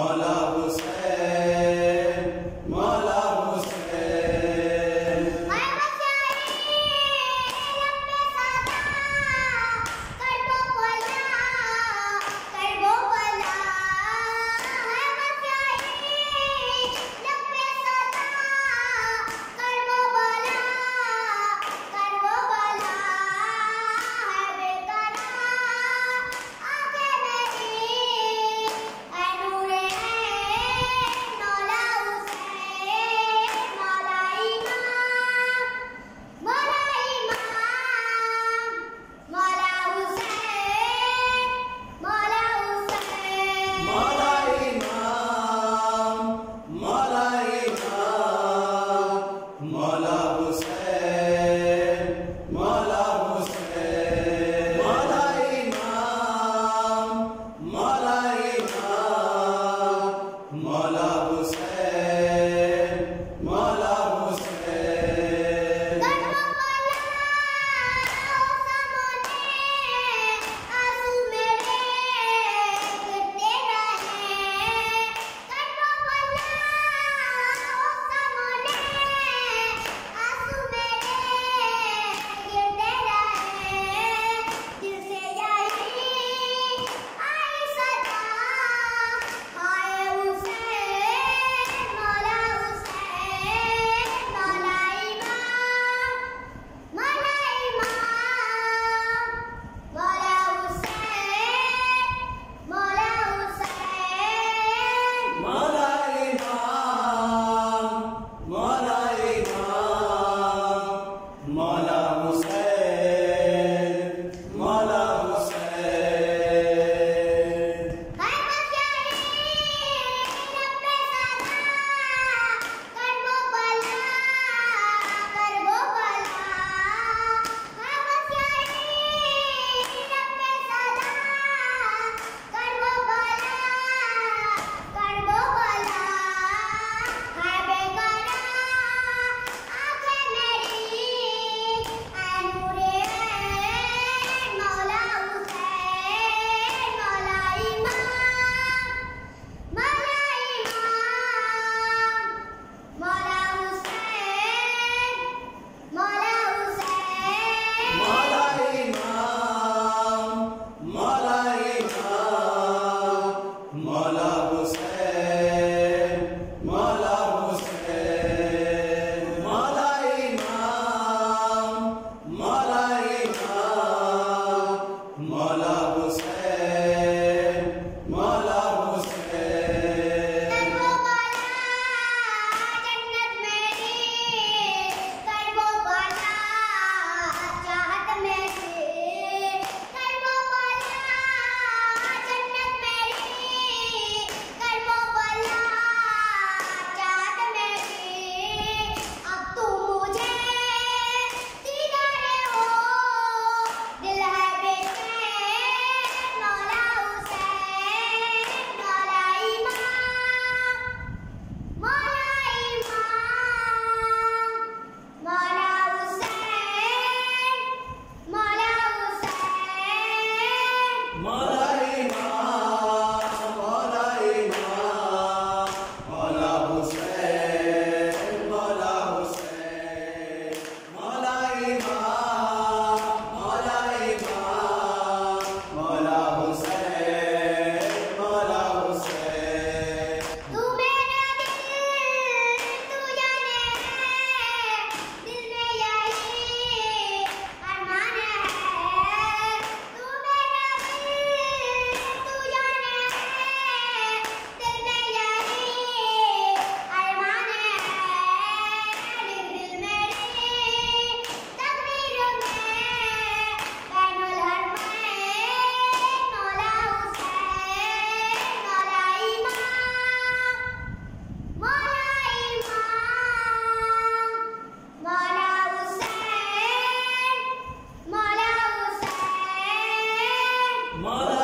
মালা Mother